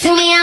to me.